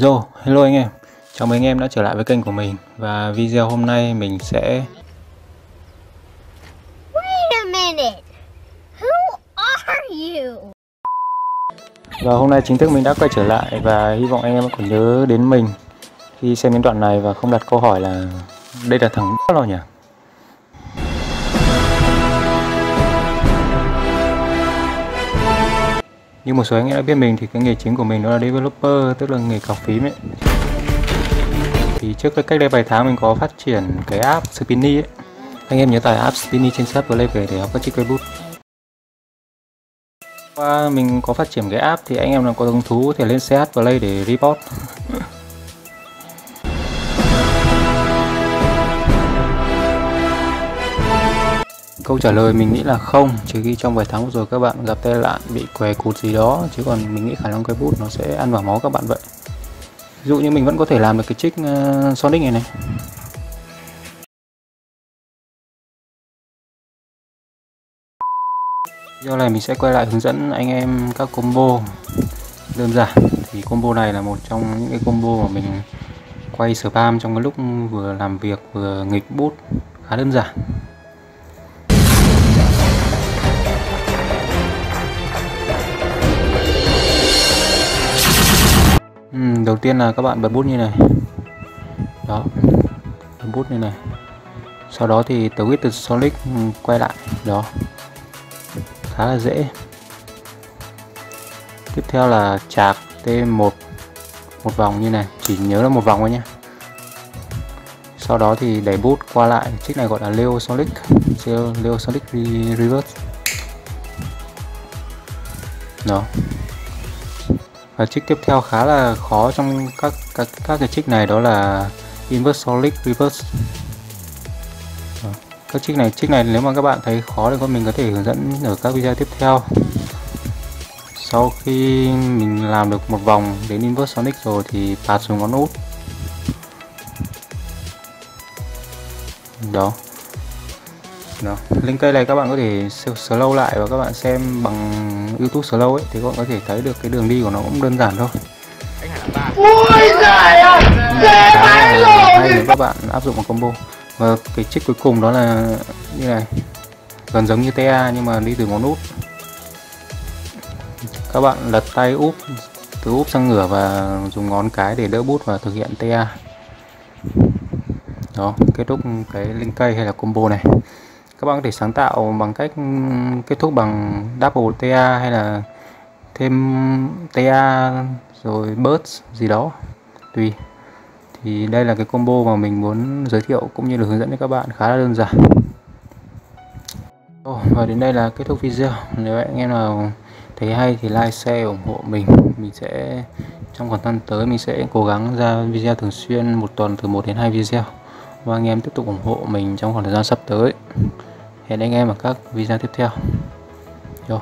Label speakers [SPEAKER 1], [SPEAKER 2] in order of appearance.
[SPEAKER 1] Yo, hello anh em Chào mừng anh em đã trở lại với kênh của mình Và video hôm nay mình sẽ
[SPEAKER 2] Wait a minute. Who are you?
[SPEAKER 1] Và hôm nay chính thức mình đã quay trở lại Và hy vọng anh em còn nhớ đến mình Khi xem đến đoạn này và không đặt câu hỏi là Đây là thằng nào nhỉ Như một số anh em đã biết mình thì cái nghề chính của mình đó là developer, Tức là nghề cọc phím ấy. Thì trước cái cách đây vài tháng mình có phát triển cái app Spinny ấy. Anh em nhớ tải app Spinny trên Shop Play về để học các chiếc cây bút qua mình có phát triển cái app thì anh em nào có hứng thú thì lên CH Play để report. Câu trả lời mình nghĩ là không Trừ khi trong vài tháng vừa rồi các bạn gặp tai nạn bị què cụt gì đó Chứ còn mình nghĩ khả năng cây bút nó sẽ ăn vào máu các bạn vậy. Ví dụ như mình vẫn có thể làm được cái trích uh, ờ, Sonic này này. Video này mình sẽ quay lại hướng dẫn anh em các combo. Đơn giản Thì combo này là một trong những cái combo mà mình quay spam trong cái lúc vừa làm việc vừa nghịch bút. Khá đơn giản. Ừ, đầu tiên là các bạn bật bút như này. Đó, bật bút như này. Sau đó thì từ từ solid ừ, quay lại. Đó, khá là dễ. Tiếp theo là chạc T1 một vòng như này. Chỉ nhớ là một vòng thôi nhé sau đó thì đẩy bút qua lại. Chiếc này gọi là Leo Solid Leo Solid Reverse. Đó và chiếc tiếp theo khá là khó trong các các các cái chiếc này, đó là Inverse Solid Reverse. Các chiếc này chiếc này nếu mà các bạn thấy khó thì con mình có thể hướng dẫn ở các video tiếp theo. Sau khi mình làm được một vòng đến Inverse Sonic rồi thì phạt xuống ngón út đó đó. link cây này các bạn có thể slow lại và các bạn xem bằng YouTube slow ấy thì các bạn có thể thấy được cái đường đi của nó cũng đơn giản thôi.
[SPEAKER 3] Ui giời ơi, vãi
[SPEAKER 1] hay
[SPEAKER 3] rồi
[SPEAKER 1] các bạn áp dụng một combo. Và cái trích cuối cùng đó là như này gần giống như TA nhưng mà đi từ ngón út. Các bạn lật tay úp từ úp sang ngửa và dùng ngón cái để đỡ bút và thực hiện TA đó kết thúc cái linh cây hay là combo này các bạn có thể sáng tạo bằng cách kết thúc bằng double TA hay là thêm TA rồi burst gì đó tùy. Thì đây là cái combo mà mình muốn giới thiệu cũng như là hướng dẫn cho các bạn khá là đơn giản. Oh, và đến đây là kết thúc video. Nếu anh em nào thấy hay thì like share ủng hộ mình. Mình sẽ trong khoảng thời tới mình sẽ cố gắng ra video thường xuyên một tuần từ 1 đến 2 video. Và anh em tiếp tục ủng hộ mình trong khoảng thời gian sắp tới hẹn anh em ở các video tiếp theo Yo.